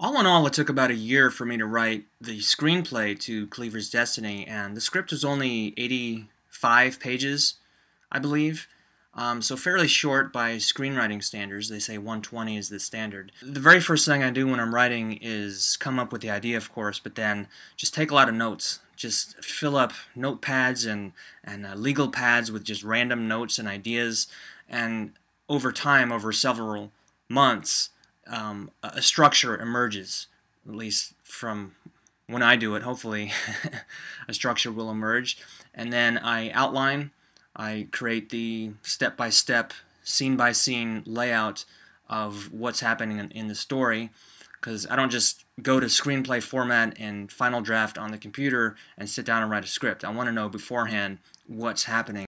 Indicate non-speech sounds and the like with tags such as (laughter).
All in all, it took about a year for me to write the screenplay to Cleaver's Destiny, and the script was only 85 pages, I believe. Um, so fairly short by screenwriting standards. They say 120 is the standard. The very first thing I do when I'm writing is come up with the idea, of course, but then just take a lot of notes. Just fill up notepads and and uh, legal pads with just random notes and ideas, and over time, over several months, um, a structure emerges, at least from when I do it, hopefully (laughs) a structure will emerge. And then I outline, I create the step by step, scene by scene layout of what's happening in, in the story. Because I don't just go to screenplay format and final draft on the computer and sit down and write a script. I want to know beforehand what's happening.